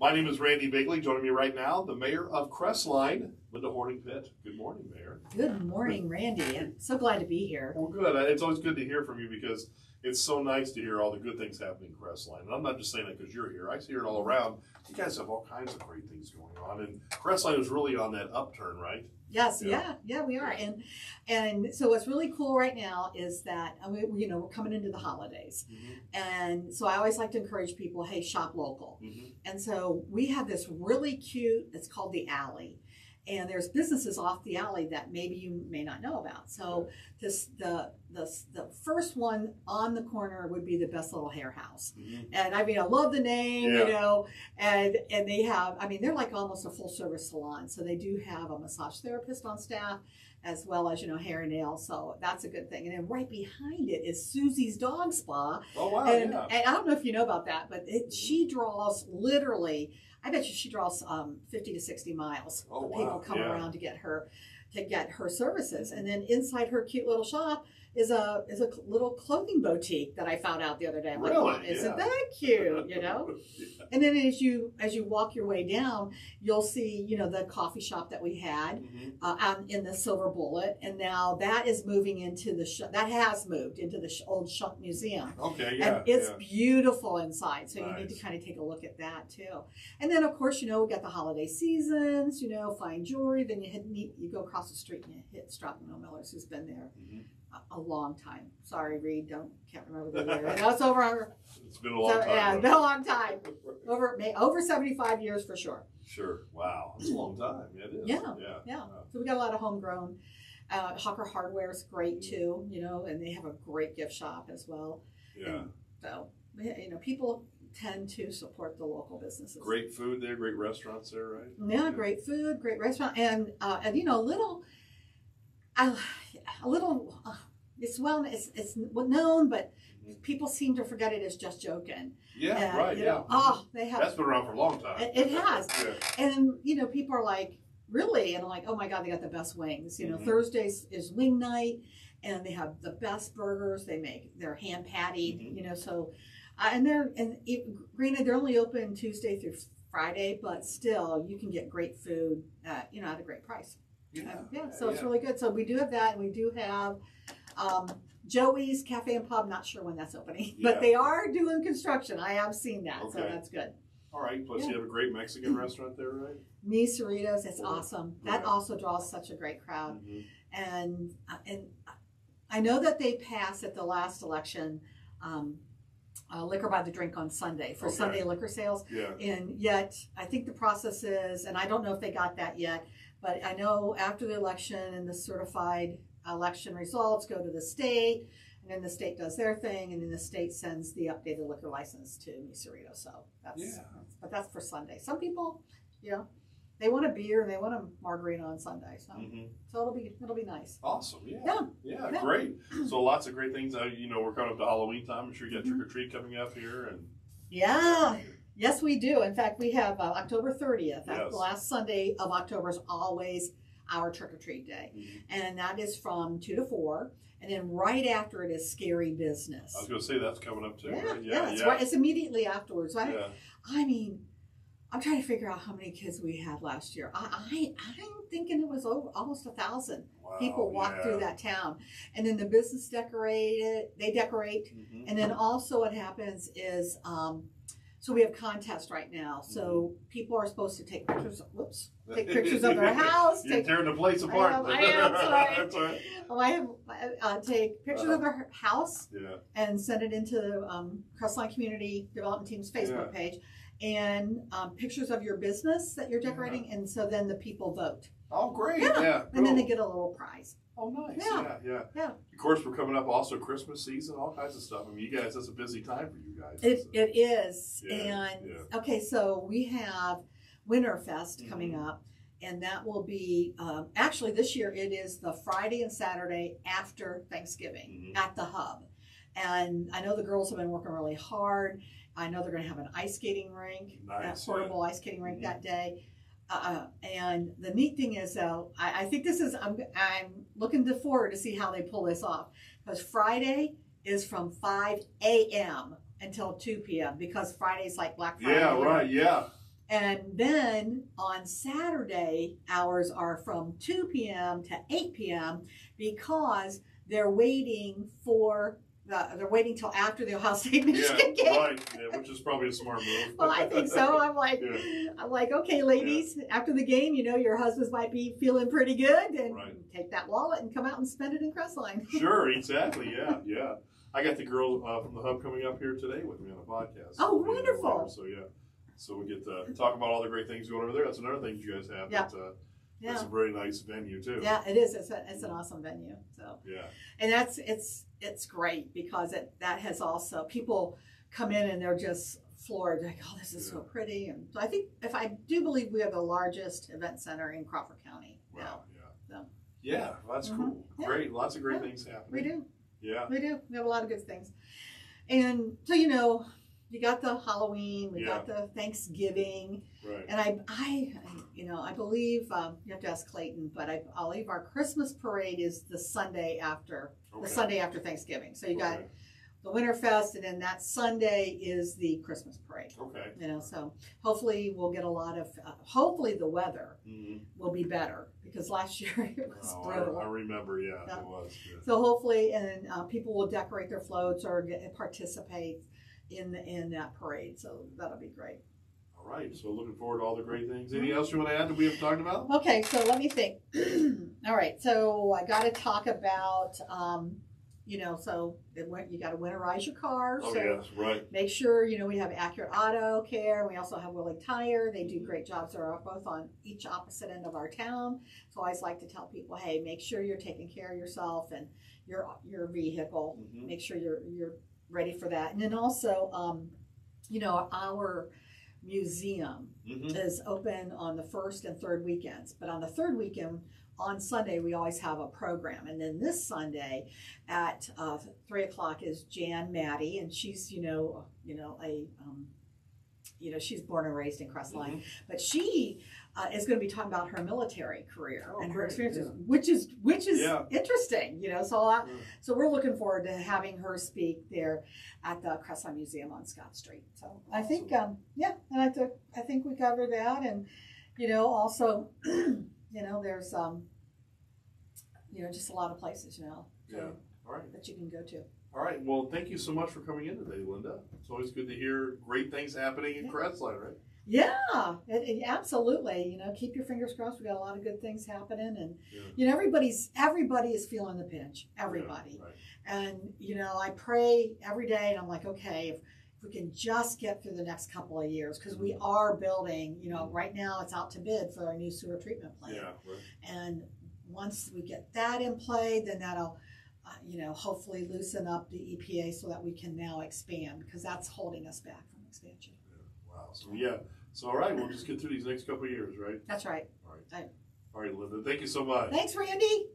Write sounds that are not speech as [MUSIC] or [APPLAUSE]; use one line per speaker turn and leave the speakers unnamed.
My name is Randy Bigley. Joining me right now, the mayor of Crestline, Linda Horning Pitt. Good morning, Mayor.
Good morning, Randy. I'm so glad to be here.
Well, good. It's always good to hear from you because it's so nice to hear all the good things happening in Crestline. And I'm not just saying that because you're here. I see it all around. You guys have all kinds of great things going on, and Crestline is really on that upturn, right?
Yes,
Yeah.
yeah, yeah, we are, and and so what's really cool right now is that you know we're coming into the holidays, and so I always like to encourage people, hey, shop local,
Mhm.
and so we have this really cute. It's called the Alley, and there's businesses off the alley that maybe you may not know about. So this the the the first one on the corner would be the Best Little Hair House.
Mhm.
And I mean, I love the name,
Yeah.
you know, and and they have, I mean, they're like almost a full service salon. So they do have a massage therapist on staff, as well as you know hair and nails. So that's a good thing. And then right behind it is Susie's Dog Spa,
Oh wow!
and,
yeah.
and I don't know if you know about that, but it, she draws literally. I bet you she draws um, fifty to sixty miles.
Oh,
of
wow.
People come
Yeah.
around to get her to get her services, and then inside her cute little shop is a is a little clothing boutique that I found out the other day. I'm like,
Really?
"Wow, isn't
Yeah.
that cute? You know.
Yeah. [LAUGHS]
And then as you as you walk your way down, you'll see you know the coffee shop that we had
Mhm.
uh, out in the Silver Bullet, and now that is moving into the sh- that has moved into the sh- old Shunk Museum.
Okay. Yeah.
and it's
yeah.
beautiful inside, so you need to kind of take a look at that too. And then, of course, you know we got the holiday seasons. You know, fine jewelry. Then you hit you go across the street and you hit Strathmore Miller's, who's been there
Mhm.
a, a long time. Sorry, Reed, don't can't remember the [LAUGHS] year. I know it's over.
It's been a long
so,
time.
yeah,
though.
been a long time. Over may- over seventy five years for sure.
Sure. Wow. It's a long time. Yeah, it is.
Yeah,
Yeah.
Yeah. So we got a lot of homegrown. Uh, Hawker Hardware is great too. You know, and they have a great gift shop as well.
Yeah.
So you know, people tend to support the local businesses.
Great food there. Great restaurants there, right?
Yeah, great food, great restaurant, and uh, and you know, a little, uh, a little. Uh, it's well, it's it's known, but
Mhm.
people seem to forget it as just joking.
Yeah.
Uh,
right.
you
Yeah.
oh, they have,
That's been around for a long time.
It- it has.
yeah.
and you know, people are like, really, and I'm like, oh my god, they got the best wings. You know,
Mhm.
Thursdays is wing night, and they have the best burgers. They make they're hand patted.
Mhm.
You know, so uh, and they're and it, granted they're only open Tuesday through Friday, but still you can get great food. At, you know, at a great price.
Yeah.
yeah, so it's
yeah.
really good. So we do have that, and we do have um, Joey's Cafe and Pub. Not sure when that's opening, [LAUGHS]
Yeah.
but they are doing construction. I have seen that, so that's good.
All right. Plus, you have a great Mexican [CLEARS THROAT] restaurant there, right?
Me Cerritos, it's awesome. That also draws such a great crowd,
Mhm.
and uh, and I know that they passed at the last election. Um, uh, liquor by the drink on Sunday for
Okay.
Sunday liquor sales.
Yeah.
And yet, I think the process is, and I don't know if they got that yet, but I know after the election and the certified election results go to the state, and then the state does their thing, and then the state sends the updated liquor license to Miserito. So that's,
Yeah.
but that's for Sunday. Some people, you know, they want a beer and they want a margarita on Sunday. So,
Mhm.
so it'll be it'll be nice.
Awesome. Yeah.
Yeah.
Yeah.
Yeah.
Great. So lots of great things. Uh, you know, we're coming up to Halloween time. I'm sure you got trick or treat coming up here, and
Yeah. Yes, we do. In fact, we have uh, October 30th. That's
Yes.
the last Sunday of October is always our trick or treat day.
Mhm.
and that is from two to four. And then right after it is scary business.
I was going to say that's coming up too.
yeah,
right?
yeah, it's
yeah.
right. It's immediately afterwards. I,
yeah.
I mean, I'm trying to figure out how many kids we had last year. I, I I'm thinking it was over almost a thousand
Wow,
people walk
yeah.
through that town, and then the business decorated. They decorate,
Mhm.
and then also what happens is, um, so we have contests right now. So
Mm-hmm.
people are supposed to take pictures. Whoops, [LAUGHS] take pictures of their house.
You're
Take
tearing the place apart.
I
apart.
am- I am, sorry.
That's [LAUGHS] all right.
Oh, I have uh, take pictures of their house
Yeah.
and send it into um, Crestline Community Development Team's Facebook page, and um, pictures of your business that you're decorating, and so then the people vote,
Oh, great.
Yeah.
Yeah.
and then they get a little prize.
Oh, nice.
Yeah.
Yeah. yeah.
Yeah.
Of course, we're coming up also Christmas season, all kinds of stuff. I mean, you guys, that's a busy time for you guys.
It it is,
Yeah,
and
yeah.
okay, so we have Winterfest
Mm-hmm.
coming up. And that will be um, actually this year. It is the Friday and Saturday after Thanksgiving
Mhm.
at the hub, and I know the girls have been working really hard. I know they're going to have an ice skating rink,
Nice,
a portable ice skating rink
Mhm.
that day. Uh, and the neat thing is, though, I, I think this is I'm I'm looking to forward to see how they pull this off because Friday is from 5 a.m. until 2 p.m. because Friday's like Black Friday.
Yeah, right. Yeah.
And then on Saturday, hours are from 2 p.m. to 8 p.m. because they're waiting for the, they're waiting till after the Ohio State
Yeah.
Michigan game.
Right. Yeah, [LAUGHS] which is probably a smart move.
Well, I think so. [LAUGHS] I'm like,
Yeah.
I'm like, okay, ladies, after the game, you know, your husbands might be feeling pretty good, and
Right.
take that wallet and come out and spend it in Crestline. [LAUGHS]
Sure, exactly. Yeah, yeah. I got the girl uh, from the hub coming up here today with me on a podcast.
Oh,
We'll be in there
wonderful.
So yeah, so we get to talk about all the great things going over there. That's another thing you guys have.
Yeah.
That, uh,
Yeah,
It's a very nice venue too.
yeah, it is. It's, a, it's an awesome venue. So.
Yeah.
and that's it's it's great because it that has also people come in and they're just floored like oh this is so pretty and so i think if i do believe we are the largest event center in crawford county now
Wow. Yeah.
So.
Yeah, that's
Mhm.
cool.
Yeah.
Great. Lots of great
Yeah.
things happening.
we do
Yeah.
we do we have a lot of good things and so you know you got the halloween we got the thanksgiving
Right.
and i i you know i believe um, you have to ask clayton but i believe our christmas parade is the sunday after
Okay.
the sunday after thanksgiving so you got
Okay.
the Winterfest, and then that Sunday is the Christmas parade.
Okay.
You know, so hopefully we'll get a lot of. Uh, hopefully the weather
Mhm.
will be better because last [LAUGHS] year it was
Oh,
brutal.
I, I remember. Yeah,
Yeah.
it was. Yeah.
So hopefully, and uh, people will decorate their floats or get, participate in the, in that parade. So that'll be great.
All right. So looking forward to all the great things. Anything else you want to add that we haven't talked about?
Okay, so let me think. [CLEARS THROAT] All right, so I got to talk about, um, you know, so it went, you got to winterize your car.
Oh
so
yes, right.
make sure you know we have accurate auto care we also have willie tire they do great jobs they're both on each opposite end of our town so i always like to tell people hey make sure you're taking care of yourself and your your vehicle
Mhm.
make sure you're you're ready for that and then also um, you know our museum
hmm
is open on the first and third weekends. But on the third weekend, on Sunday, we always have a program. And then this Sunday at uh, three o'clock is Jan Maddie, and she's you know you know a um, you know she's born and raised in Crestline, but she uh, is going to be talking about her military career
Oh,
and her experiences,
yeah.
which is which is
Yeah.
interesting. You know, so I,
Yeah.
so we're looking forward to having her speak there at the Crestline Museum on Scott Street. So I think, um, yeah, and I took, I think we covered that, and you know, also, [CLEARS THROAT] you know, there's, um, you know, just a lot of places, you know,
Yeah. All right.
that you can go to.
All right. Well, thank you so much for coming in today, Linda. It's always good to hear great things happening in. Crestline, right?
Yeah, it, it- absolutely. You know, keep your fingers crossed. We got a lot of good things happening, and
Yeah.
you know, everybody's everybody is feeling the pinch. Everybody.
Yeah, right.
And, you know, I pray every day and I'm like, okay, if, if we can just get through the next couple of years, because we mm-hmm. are building, you know, mm-hmm. right now it's out to bid for our new sewer treatment plant.
Yeah. Right.
And once we get that in play, then that'll, uh, you know, hopefully loosen up the EPA so that we can now expand, because that's holding us back from expansion.
Yeah. Wow. So yeah. So all right, we'll just get through these next couple of years, right?
That's right.
All right.
Right.
All right, Linda. Thank you so much.
Thanks, Randy.